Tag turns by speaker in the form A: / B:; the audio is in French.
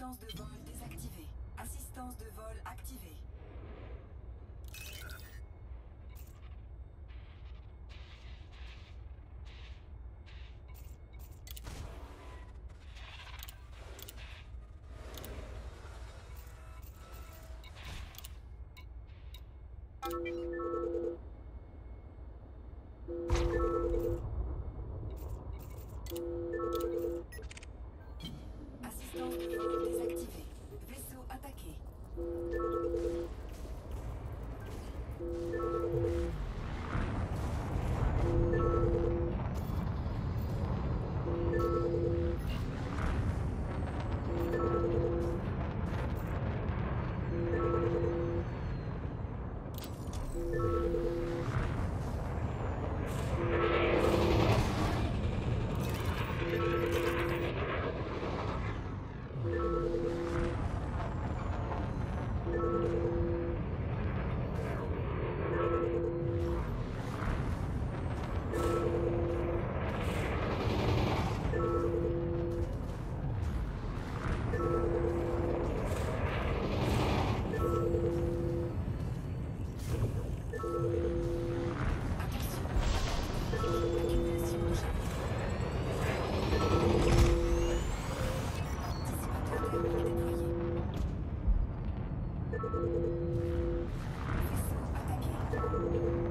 A: Assistance de vol désactivée. Assistance de vol activée.
B: Thank you.